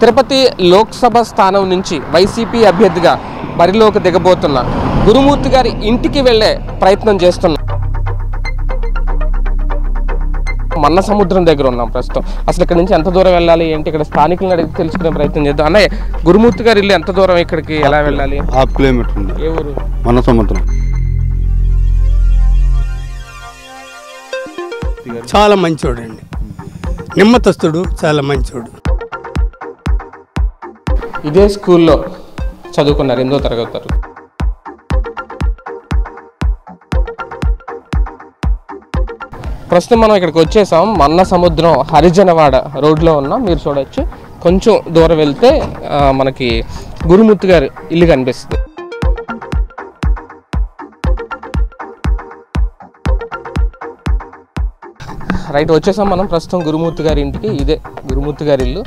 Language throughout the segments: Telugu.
తిరుపతి లోక్సభ స్థానం నుంచి వైసీపీ అభ్యర్థిగా బరిలోకి దిగబోతున్న గురుమూర్తి గారి ఇంటికి వెళ్ళే ప్రయత్నం చేస్తున్నా మన్న సముద్రం దగ్గర ఉన్నాం ప్రస్తుతం. అసలు ఇక్కడ నుంచి ఎంత దూరం వెళ్ళాలి? ఏంటి? ఇక్కడ స్థానికులను అడిగి తెలుసుకునే ప్రయత్నం చేద్దాం. అన్నయ్య గురుమూర్తి గారి ఇల్లు ఎంత దూరం ఇక్కడికి ఎలా వెళ్ళాలి? హాఫ్ కిలోమీటర్ ఉంది. ఏ ఊరు? మన సముద్రం. చాలా మంచోడు అండి నిమ్మతస్తుడు చాలా మంచోడు. ఇదే స్కూల్లో చదువుకున్నారు ఎనిమిదో తరగతి వరకు. ప్రస్తుతం మనం ఇక్కడికి వచ్చేసాం. మన్న సముద్రం హరిజనవాడ రోడ్లో ఉన్నాం మీరు చూడొచ్చు. కొంచెం దూరం వెళ్తే మనకి గురుమూర్తి గారి ఇల్లు కనిపిస్తుంది. రైట్ వచ్చేసాం మనం. ప్రస్తుతం గురుమూర్తి గారి ఇంటికి ఇదే గురుమూర్తి గారి ఇల్లు.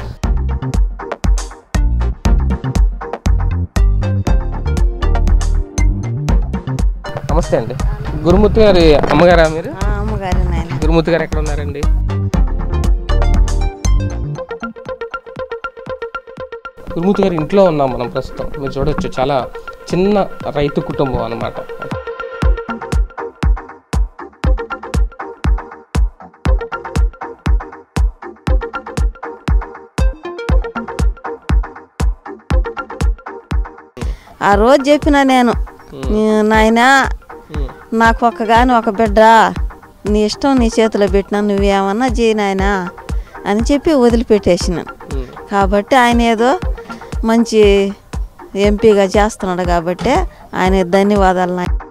నమస్తే అండి. గురుమూర్తి గారి అమ్మగారా మీరు? గురుమూర్తి గారు ఎక్కడ ఉన్నారండి? గురుమూర్తి గారి ఇంట్లో ఉన్నాం మనం ప్రస్తుతం. మీరు చూడొచ్చు చాలా చిన్న రైతు కుటుంబం అన్నమాట. ఆ రోజు చెప్పిన నేను. నాయనా నాకు ఒక్కగాని ఒక బిడ్డ నీ ఇష్టం నీ చేతిలో పెట్టినా నువ్వేమన్నా చేయనాయనా అని చెప్పి వదిలిపెట్టేసినాను కాబట్టి ఆయన ఏదో మంచి ఎంపీగా చేస్తున్నాడు కాబట్టి ఆయన ధన్యవాదాలు నాకు